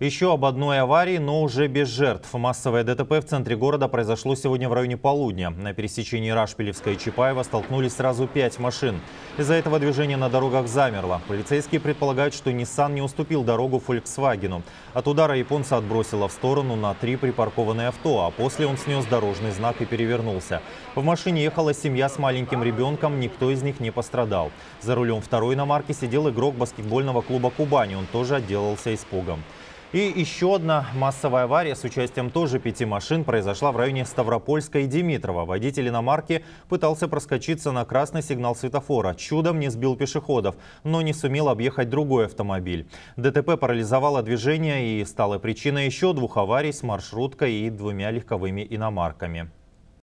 Еще об одной аварии, но уже без жертв. Массовое ДТП в центре города произошло сегодня в районе полудня. На пересечении Рашпилевска и Чапаева столкнулись сразу пять машин. Из-за этого движение на дорогах замерло. Полицейские предполагают, что Nissan не уступил дорогу Volkswagen. От удара японца отбросило в сторону на три припаркованные авто, а после он снес дорожный знак и перевернулся. В машине ехала семья с маленьким ребенком, никто из них не пострадал. За рулем второй иномарки сидел игрок баскетбольного клуба «Кубани». Он тоже отделался испугом. И еще одна массовая авария с участием тоже пяти машин произошла в районе Ставропольска и Димитрова. Водитель иномарки пытался проскочиться на красный сигнал светофора. Чудом не сбил пешеходов, но не сумел объехать другой автомобиль. ДТП парализовало движение и стало причиной еще двух аварий с маршруткой и двумя легковыми иномарками.